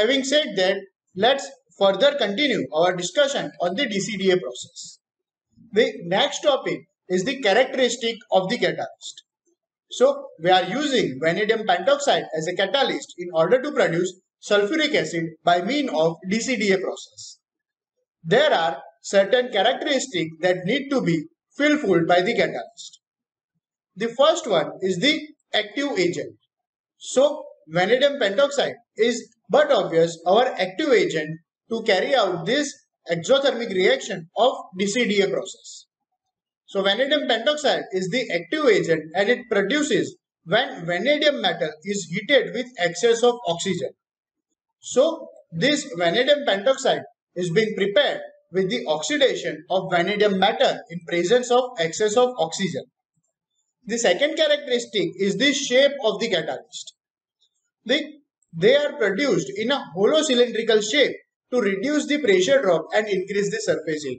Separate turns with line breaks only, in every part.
having said that, let's further continue our discussion on the DCDA process. The next topic is the characteristic of the catalyst. So we are using vanadium pentoxide as a catalyst in order to produce sulfuric acid by mean of DCDA process. There are certain characteristics that need to be fulfilled by the catalyst. The first one is the active agent. So vanadium pentoxide is but obvious our active agent to carry out this exothermic reaction of DCDA process. So vanadium pentoxide is the active agent and it produces when vanadium metal is heated with excess of oxygen. So this vanadium pentoxide is being prepared with the oxidation of vanadium metal in presence of excess of oxygen. The second characteristic is the shape of the catalyst. The, they are produced in a hollow cylindrical shape to reduce the pressure drop and increase the surface area.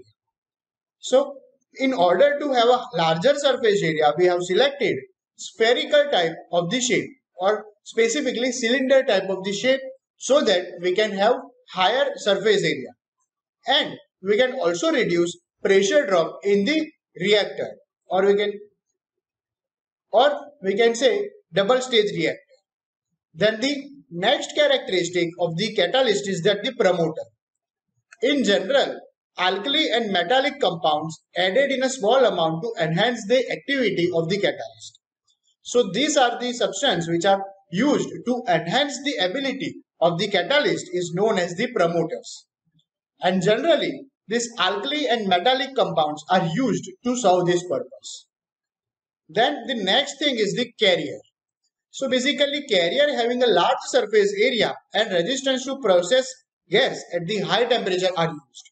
So in order to have a larger surface area, we have selected spherical type of the shape or specifically cylinder type of the shape so that we can have higher surface area. And we can also reduce pressure drop in the reactor or we can or we can say double stage reactor. Then the next characteristic of the catalyst is that the promoter. In general, alkali and metallic compounds added in a small amount to enhance the activity of the catalyst. So these are the substances which are used to enhance the ability of the catalyst is known as the promoters. And generally, these alkali and metallic compounds are used to serve this purpose. Then the next thing is the carrier. So basically carrier having a large surface area and resistance to process gas at the high temperature are used.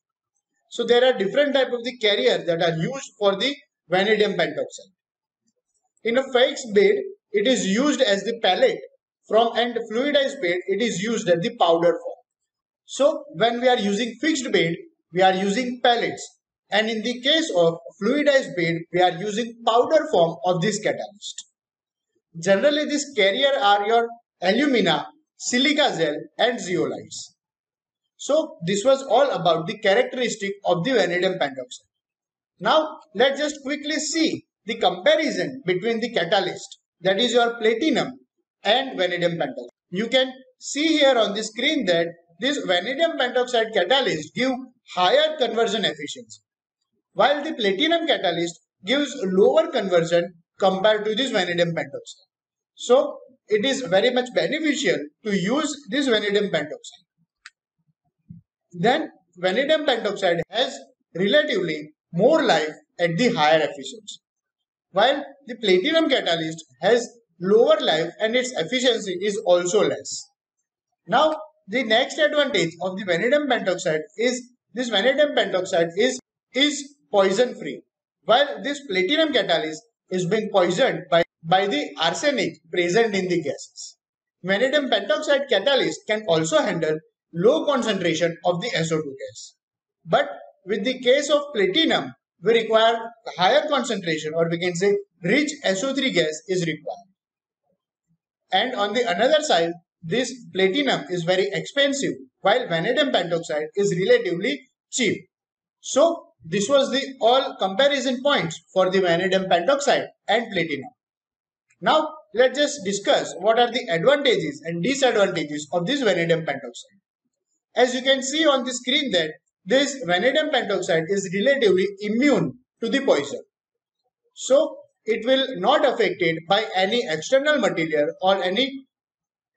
So there are different type of the carrier that are used for the vanadium pentoxide. In a fixed bed, it is used as the pellet from and fluidized bed, it is used as the powder form. So when we are using fixed bed, we are using pellets. And in the case of fluidized bed, we are using powder form of this catalyst. Generally, this carrier are your alumina, silica gel and zeolites. So this was all about the characteristic of the vanadium pentoxide. Now let's just quickly see the comparison between the catalyst that is your platinum and vanadium pentoxide. You can see here on the screen that this vanadium pentoxide catalyst give higher conversion efficiency while the platinum catalyst gives lower conversion compared to this vanadium pentoxide. So it is very much beneficial to use this vanadium pentoxide. Then vanadium pentoxide has relatively more life at the higher efficiency. While the platinum catalyst has lower life and its efficiency is also less. Now the next advantage of the vanadium pentoxide is this vanadium pentoxide is, is poison free while this platinum catalyst is being poisoned by, by the arsenic present in the gases. Vanadium pentoxide catalyst can also handle low concentration of the SO2 gas. But with the case of platinum, we require higher concentration or we can say rich SO3 gas is required. And on the another side, this platinum is very expensive while vanadium pentoxide is relatively cheap. So this was the all comparison points for the vanadium pentoxide and platinum. Now let's just discuss what are the advantages and disadvantages of this vanadium pentoxide. As you can see on the screen that this vanadium pentoxide is relatively immune to the poison. So it will not affected by any external material or any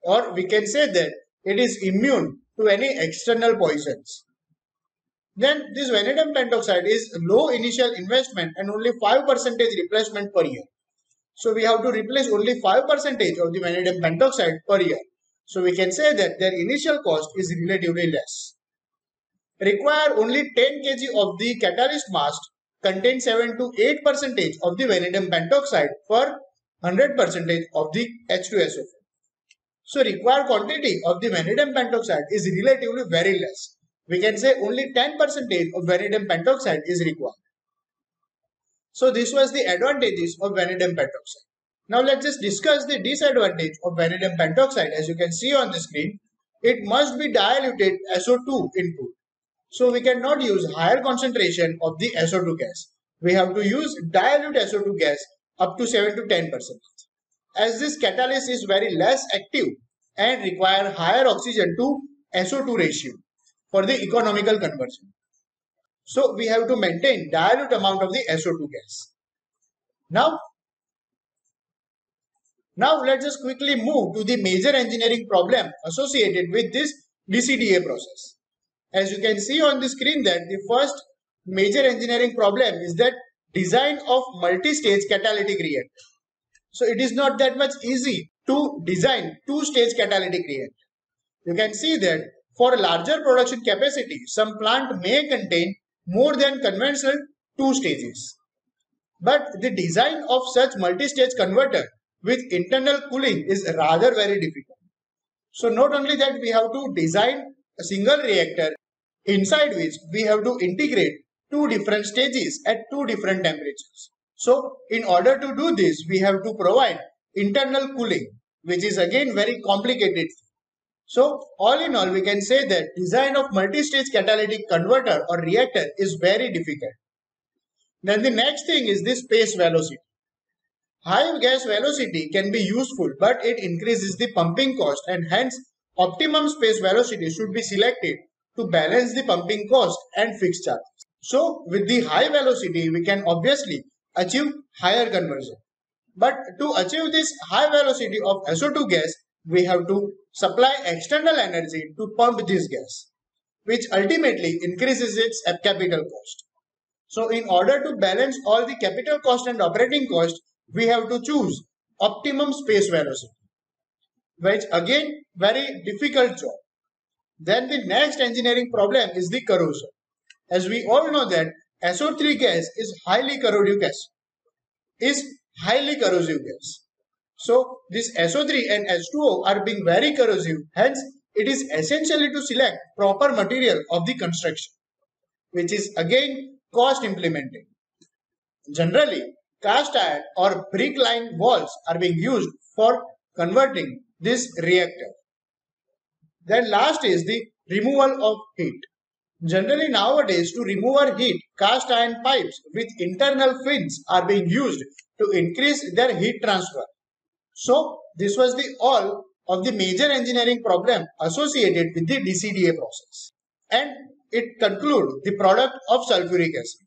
or we can say that it is immune to any external poisons. Then this vanadium pentoxide is low initial investment and only 5% replacement per year. So we have to replace only 5% of the vanadium pentoxide per year. So we can say that their initial cost is relatively less. Require only 10 kg of the catalyst mass contain 7 to 8 percentage of the vanadium pentoxide for 100 percentage of the H2SO4. So required quantity of the vanadium pentoxide is relatively very less. We can say only 10 percentage of vanadium pentoxide is required. So this was the advantages of vanadium pentoxide. Now let's just discuss the disadvantage of vanadium pentoxide as you can see on the screen. it must be diluted SO2 input. So we cannot use higher concentration of the SO2 gas. We have to use dilute SO2 gas up to 7 to 10 percent. As this catalyst is very less active and require higher oxygen to SO2 ratio for the economical conversion. So we have to maintain dilute amount of the SO2 gas. Now, now let's just quickly move to the major engineering problem associated with this DCDA process. As you can see on the screen that the first major engineering problem is that design of multi-stage catalytic reactor. So it is not that much easy to design two-stage catalytic reactor. You can see that for larger production capacity, some plant may contain more than conventional two stages. But the design of such multi-stage converter with internal cooling is rather very difficult. So not only that we have to design a single reactor inside which we have to integrate two different stages at two different temperatures. So in order to do this we have to provide internal cooling which is again very complicated. So all in all we can say that design of multi-stage catalytic converter or reactor is very difficult. Then the next thing is the space velocity. High gas velocity can be useful but it increases the pumping cost and hence optimum space velocity should be selected to balance the pumping cost and fixed charges. So with the high velocity we can obviously achieve higher conversion. But to achieve this high velocity of SO2 gas we have to supply external energy to pump this gas which ultimately increases its capital cost. So in order to balance all the capital cost and operating cost, we have to choose optimum space velocity, which again very difficult job. Then the next engineering problem is the corrosion. As we all know that SO3 gas is highly corrosive gas, is highly corrosive gas. So this SO3 and H2O are being very corrosive. Hence, it is essentially to select proper material of the construction, which is again cost implementing. Generally, cast iron or brick lined walls are being used for converting this reactor. Then last is the removal of heat. Generally nowadays to remove our heat, cast iron pipes with internal fins are being used to increase their heat transfer. So this was the all of the major engineering problem associated with the DCDA process. And it conclude the product of sulfuric acid.